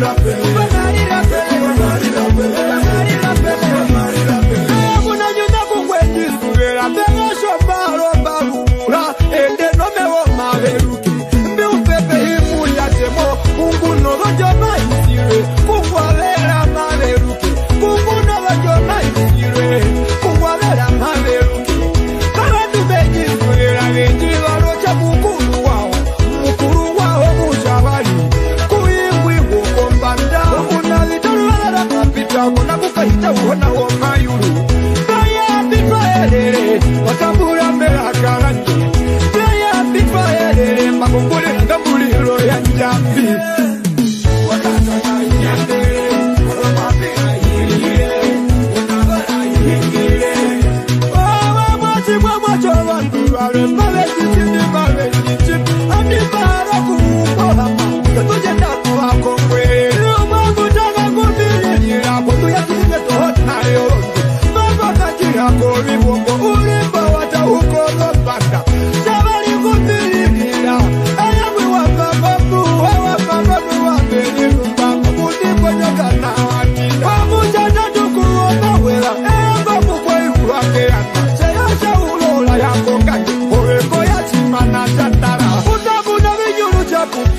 nothing.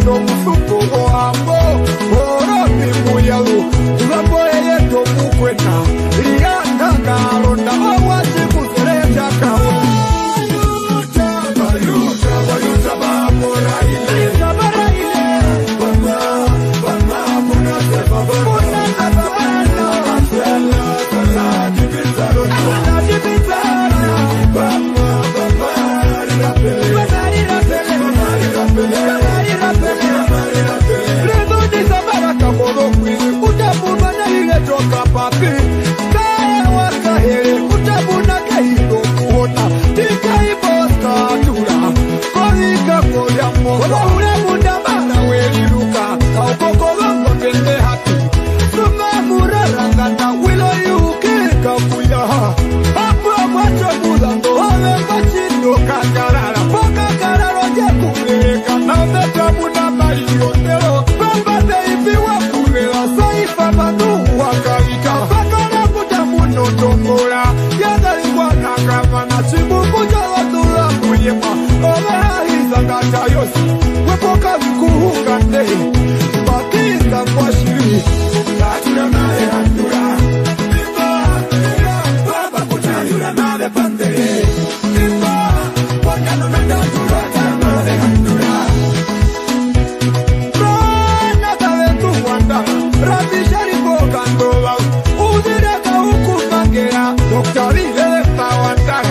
No. star. Doctor Dije de Tahuantá.